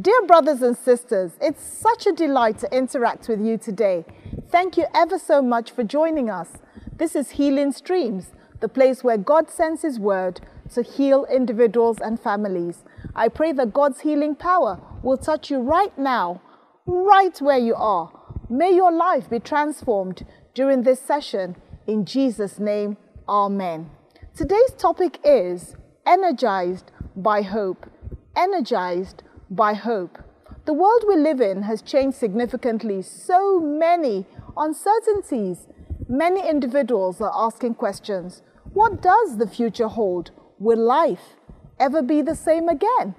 Dear brothers and sisters, it's such a delight to interact with you today. Thank you ever so much for joining us. This is Healing Streams, the place where God sends His word to heal individuals and families. I pray that God's healing power will touch you right now, right where you are. May your life be transformed during this session. In Jesus' name, Amen. Today's topic is energized by hope. Energized by hope. The world we live in has changed significantly. So many uncertainties. Many individuals are asking questions. What does the future hold? Will life ever be the same again?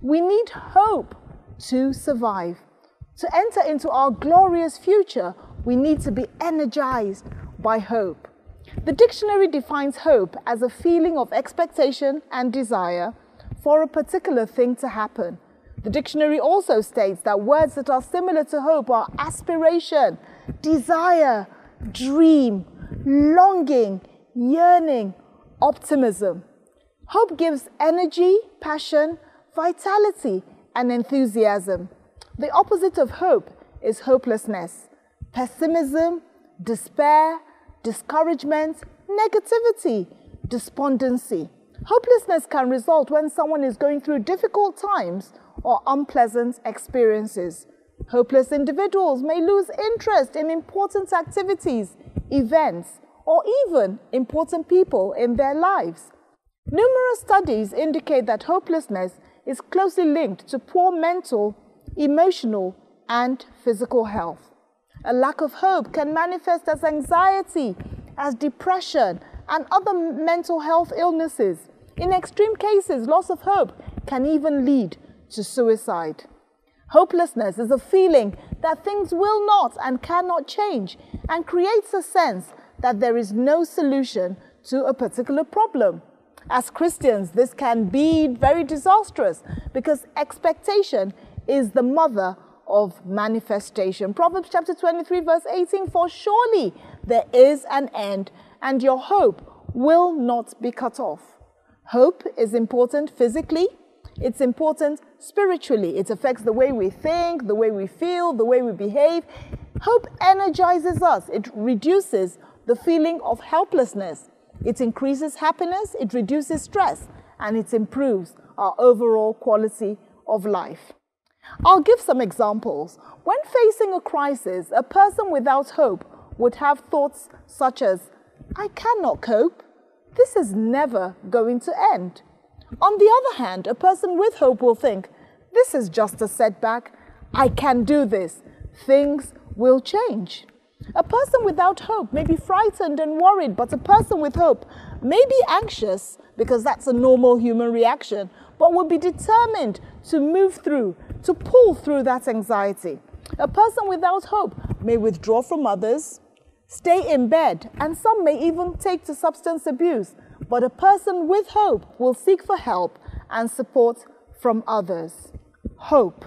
We need hope to survive. To enter into our glorious future, we need to be energized by hope. The dictionary defines hope as a feeling of expectation and desire for a particular thing to happen. The dictionary also states that words that are similar to hope are aspiration, desire, dream, longing, yearning, optimism. Hope gives energy, passion, vitality, and enthusiasm. The opposite of hope is hopelessness, pessimism, despair, discouragement, negativity, despondency. Hopelessness can result when someone is going through difficult times or unpleasant experiences. Hopeless individuals may lose interest in important activities, events, or even important people in their lives. Numerous studies indicate that hopelessness is closely linked to poor mental, emotional, and physical health. A lack of hope can manifest as anxiety, as depression, and other mental health illnesses. In extreme cases, loss of hope can even lead to suicide. Hopelessness is a feeling that things will not and cannot change and creates a sense that there is no solution to a particular problem. As Christians, this can be very disastrous because expectation is the mother of manifestation. Proverbs chapter 23, verse 18 For surely there is an end, and your hope will not be cut off. Hope is important physically, it's important spiritually. It affects the way we think, the way we feel, the way we behave. Hope energizes us, it reduces the feeling of helplessness. It increases happiness, it reduces stress, and it improves our overall quality of life. I'll give some examples. When facing a crisis, a person without hope would have thoughts such as, I cannot cope. This is never going to end. On the other hand, a person with hope will think, this is just a setback. I can do this. Things will change. A person without hope may be frightened and worried, but a person with hope may be anxious because that's a normal human reaction, but will be determined to move through, to pull through that anxiety. A person without hope may withdraw from others, stay in bed, and some may even take to substance abuse. But a person with hope will seek for help and support from others. Hope,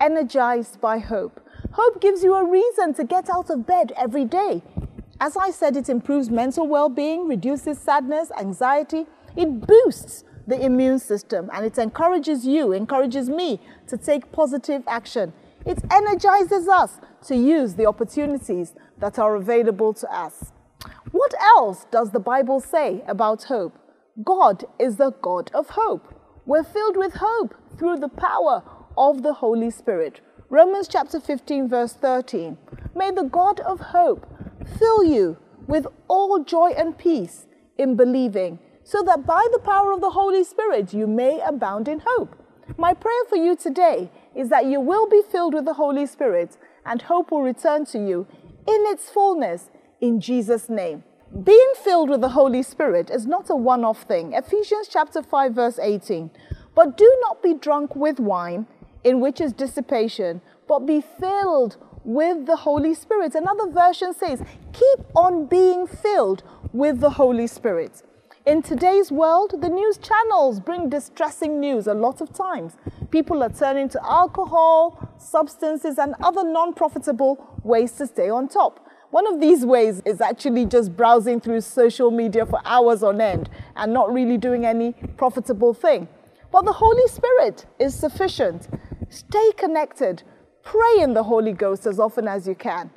energized by hope. Hope gives you a reason to get out of bed every day. As I said, it improves mental well being, reduces sadness, anxiety, it boosts the immune system, and it encourages you, encourages me to take positive action. It energizes us to use the opportunities that are available to us. What else does the Bible say about hope? God is the God of hope. We're filled with hope through the power of the Holy Spirit. Romans chapter 15, verse 13. May the God of hope fill you with all joy and peace in believing, so that by the power of the Holy Spirit you may abound in hope. My prayer for you today is that you will be filled with the Holy Spirit and hope will return to you in its fullness in Jesus' name. Being filled with the Holy Spirit is not a one off thing. Ephesians chapter 5, verse 18. But do not be drunk with wine, in which is dissipation, but be filled with the Holy Spirit. Another version says, keep on being filled with the Holy Spirit. In today's world, the news channels bring distressing news a lot of times. People are turning to alcohol, substances, and other non profitable ways to stay on top. One of these ways is actually just browsing through social media for hours on end and not really doing any profitable thing. But the Holy Spirit is sufficient. Stay connected. Pray in the Holy Ghost as often as you can.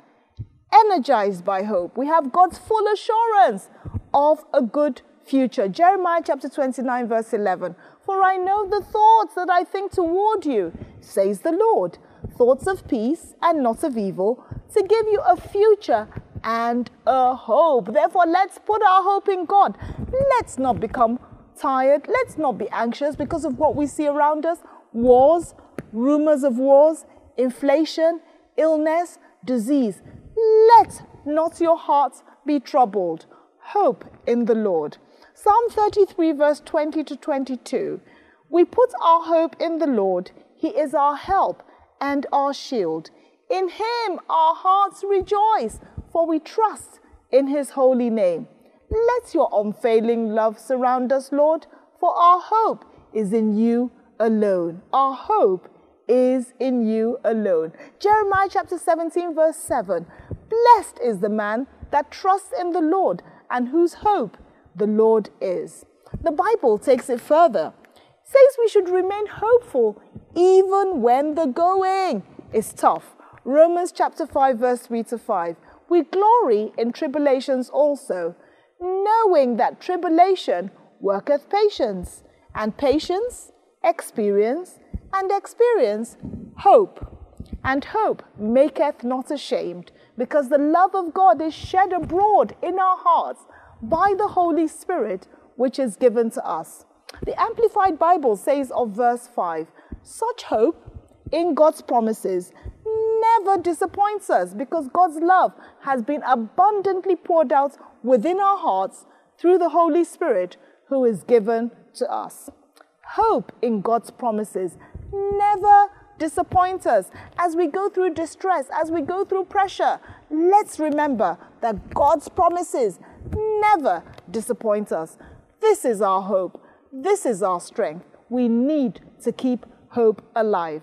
Energized by hope. We have God's full assurance of a good future. Jeremiah chapter 29, verse 11. For I know the thoughts that I think toward you, says the Lord, thoughts of peace and not of evil, to give you a future and a hope. Therefore, let's put our hope in God. Let's not become tired. Let's not be anxious because of what we see around us wars, rumors of wars, inflation, illness, disease. Let not your hearts be troubled. Hope in the Lord. Psalm 33, verse 20 to 22. We put our hope in the Lord. He is our help and our shield. In him our hearts rejoice, for we trust in his holy name. Let your unfailing love surround us, Lord, for our hope is in you alone. Our hope is in you alone. Jeremiah chapter 17, verse 7. Blessed is the man that trusts in the Lord and whose hope the Lord is. The Bible takes it further. Says we should remain hopeful even when the going is tough. Romans chapter 5 verse 3 to 5. We glory in tribulations also, knowing that tribulation worketh patience, and patience experience, and experience hope. And hope maketh not ashamed, because the love of God is shed abroad in our hearts by the Holy Spirit, which is given to us. The Amplified Bible says of verse 5 such hope in God's promises never disappoints us because God's love has been abundantly poured out within our hearts through the Holy Spirit who is given to us. Hope in God's promises never disappoints us. As we go through distress, as we go through pressure, let's remember that God's promises never disappoint us. This is our hope. This is our strength. We need to keep hope alive.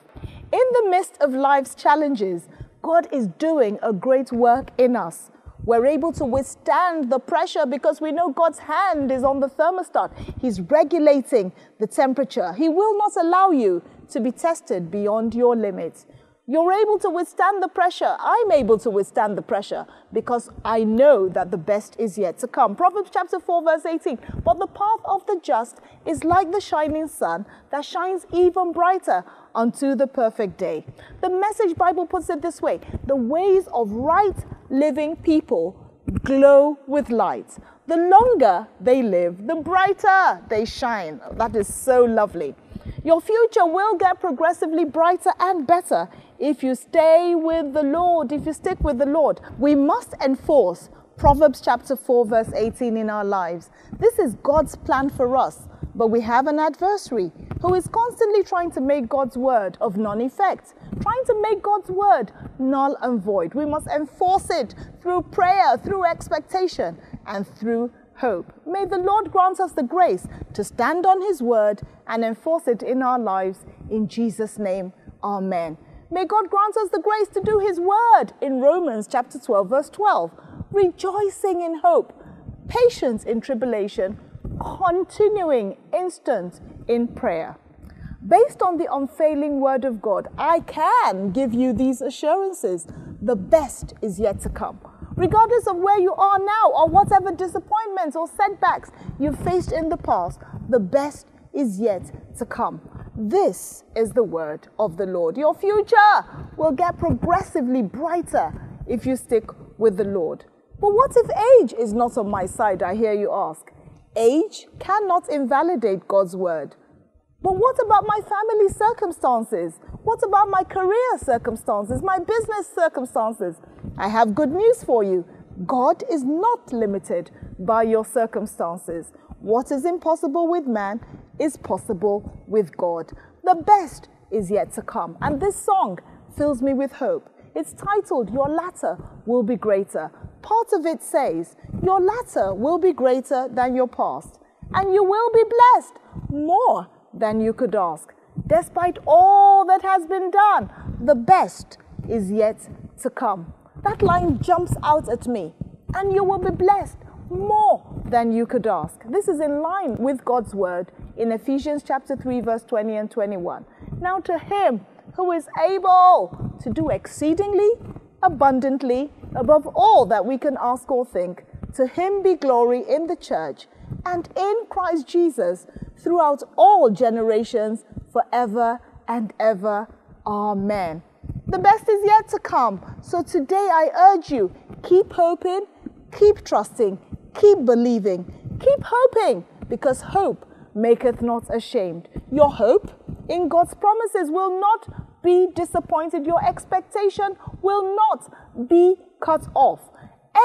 In the midst of life's challenges, God is doing a great work in us. We're able to withstand the pressure because we know God's hand is on the thermostat. He's regulating the temperature. He will not allow you to be tested beyond your limits. You're able to withstand the pressure. I'm able to withstand the pressure because I know that the best is yet to come. Proverbs chapter 4, verse 18. But the path of the just is like the shining sun that shines even brighter unto the perfect day. The message Bible puts it this way the ways of right living people glow with light. The longer they live, the brighter they shine. That is so lovely. Your future will get progressively brighter and better if you stay with the Lord, if you stick with the Lord. We must enforce Proverbs chapter 4, verse 18 in our lives. This is God's plan for us, but we have an adversary who is constantly trying to make God's word of non effect, trying to make God's word null and void. We must enforce it through prayer, through expectation, and through hope. May the Lord grant us the grace to stand on His word and enforce it in our lives. In Jesus' name, Amen. May God grant us the grace to do His word in Romans chapter 12, verse 12. Rejoicing in hope, patience in tribulation, continuing instant in prayer. Based on the unfailing word of God, I can give you these assurances. The best is yet to come regardless of where you are now or whatever disappointments or setbacks you've faced in the past, the best is yet to come. This is the word of the Lord. Your future will get progressively brighter if you stick with the Lord. But what if age is not on my side? I hear you ask. Age cannot invalidate God's word. But what about my family circumstances? What about my career circumstances, my business circumstances? I have good news for you. God is not limited by your circumstances. What is impossible with man is possible with God. The best is yet to come. And this song fills me with hope. It's titled, Your Latter Will Be Greater. Part of it says, Your latter will be greater than your past, and you will be blessed more than you could ask. Despite all that has been done, the best is yet to come. That line jumps out at me, and you will be blessed more than you could ask. This is in line with God's word in Ephesians chapter 3 verse 20 and 21. Now to him who is able to do exceedingly abundantly above all that we can ask or think. To him be glory in the church and in Christ Jesus throughout all generations, forever and ever. Amen. The best is yet to come. So today I urge you keep hoping, keep trusting, keep believing, keep hoping, because hope maketh not ashamed. Your hope in God's promises will not be disappointed. Your expectation will not be cut off.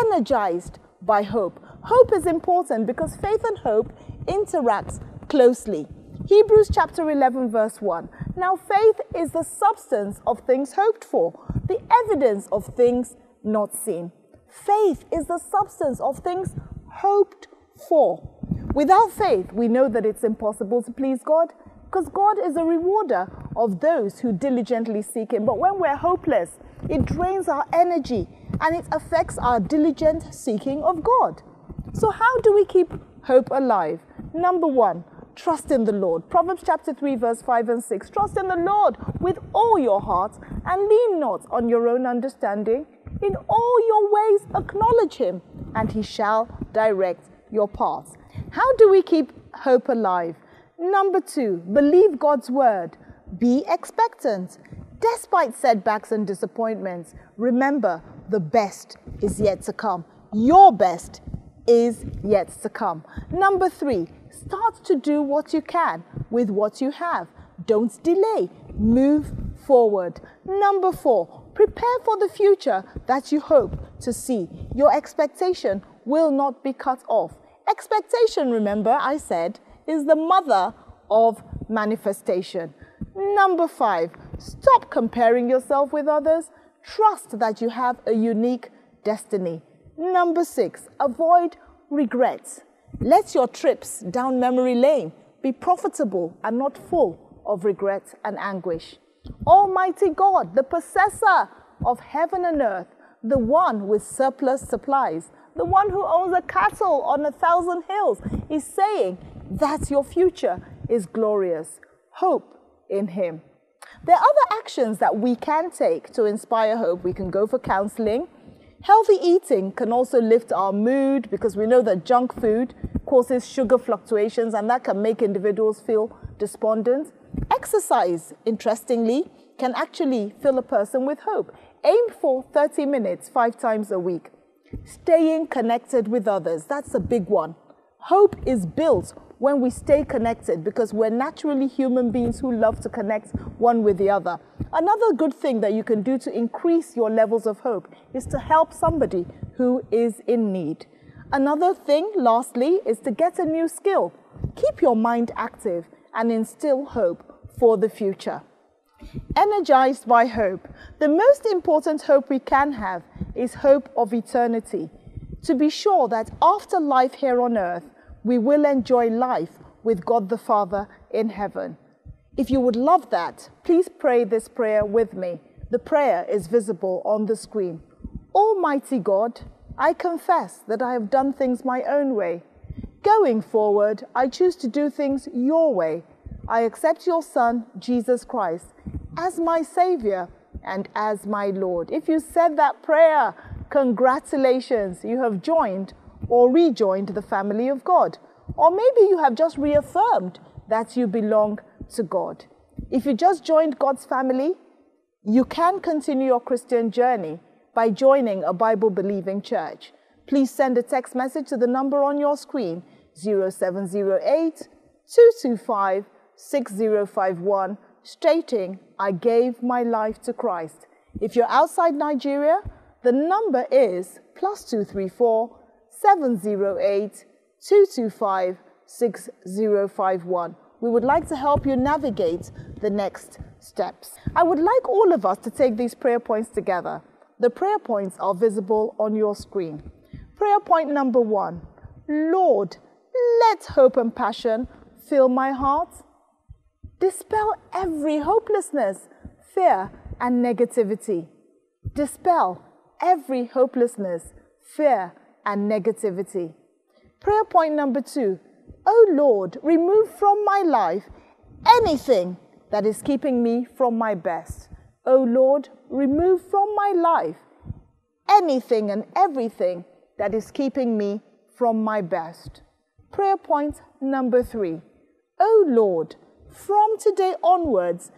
Energized by hope. Hope is important because faith and hope interact closely. Hebrews chapter 11, verse 1. Now, faith is the substance of things hoped for, the evidence of things not seen. Faith is the substance of things hoped for. Without faith, we know that it's impossible to please God because God is a rewarder of those who diligently seek Him. But when we're hopeless, it drains our energy and it affects our diligent seeking of God. So, how do we keep hope alive? Number one, trust in the Lord. Proverbs chapter 3, verse 5 and 6. Trust in the Lord with all your heart and lean not on your own understanding. In all your ways, acknowledge Him, and He shall direct your paths. How do we keep hope alive? Number two, believe God's word. Be expectant. Despite setbacks and disappointments, remember the best is yet to come. Your best is yet to come. Number three, start to do what you can with what you have. Don't delay, move forward. Number four, prepare for the future that you hope to see. Your expectation will not be cut off. Expectation, remember, I said, is the mother of manifestation. Number five, stop comparing yourself with others. Trust that you have a unique destiny. Number six, avoid regrets. Let your trips down memory lane be profitable and not full of regret and anguish. Almighty God, the possessor of heaven and earth, the one with surplus supplies, the one who owns a cattle on a thousand hills, is saying that your future is glorious. Hope in Him. There are other actions that we can take to inspire hope. We can go for counseling. Healthy eating can also lift our mood because we know that junk food causes sugar fluctuations and that can make individuals feel despondent. Exercise, interestingly, can actually fill a person with hope. Aim for 30 minutes five times a week. Staying connected with others, that's a big one. Hope is built when we stay connected because we're naturally human beings who love to connect one with the other. Another good thing that you can do to increase your levels of hope is to help somebody who is in need. Another thing, lastly, is to get a new skill. Keep your mind active and instill hope for the future. Energized by hope, the most important hope we can have is hope of eternity. To be sure that after life here on earth, we will enjoy life with God the Father in heaven. If you would love that, please pray this prayer with me. The prayer is visible on the screen. Almighty God, I confess that I have done things my own way. Going forward, I choose to do things your way. I accept your Son, Jesus Christ, as my Savior and as my Lord. If you said that prayer, congratulations, you have joined or rejoined the family of God. Or maybe you have just reaffirmed that you belong to God. If you just joined God's family, you can continue your Christian journey by joining a Bible believing church. Please send a text message to the number on your screen 0708 225 6051 stating, I gave my life to Christ. If you're outside Nigeria, the number is plus 234 708 225 6051. We would like to help you navigate the next steps. I would like all of us to take these prayer points together. The prayer points are visible on your screen. Prayer point number one Lord, let hope and passion fill my heart. Dispel every hopelessness, fear, and negativity. Dispel every hopelessness, fear, and negativity. Prayer point number two Oh Lord, remove from my life anything that is keeping me from my best. O oh Lord, remove from my life anything and everything that is keeping me from my best. Prayer point number three. O oh Lord, from today onwards,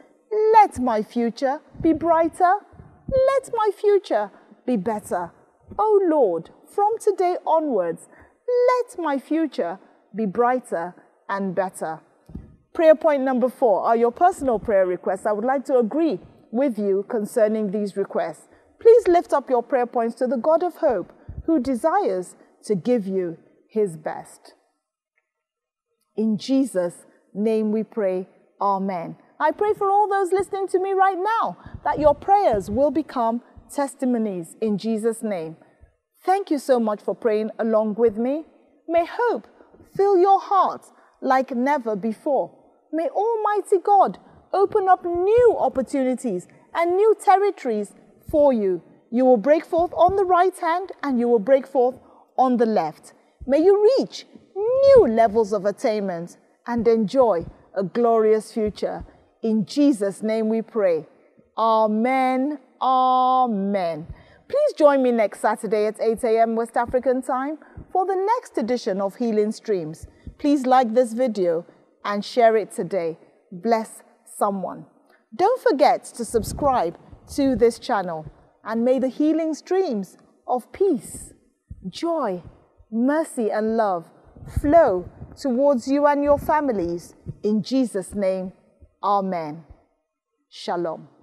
let my future be brighter. Let my future be better. O oh Lord, from today onwards, let my future be brighter and better. Prayer point number four are your personal prayer requests. I would like to agree with you concerning these requests. Please lift up your prayer points to the God of hope who desires to give you his best. In Jesus' name we pray. Amen. I pray for all those listening to me right now that your prayers will become testimonies in Jesus' name. Thank you so much for praying along with me. May hope fill your heart like never before. May Almighty God open up new opportunities and new territories for you. You will break forth on the right hand and you will break forth on the left. May you reach new levels of attainment and enjoy a glorious future. In Jesus' name we pray. Amen. Amen. Please join me next Saturday at 8 a.m. West African time for the next edition of Healing Streams. Please like this video and share it today. Bless someone. Don't forget to subscribe to this channel and may the healing streams of peace, joy, mercy, and love flow towards you and your families. In Jesus' name, Amen. Shalom.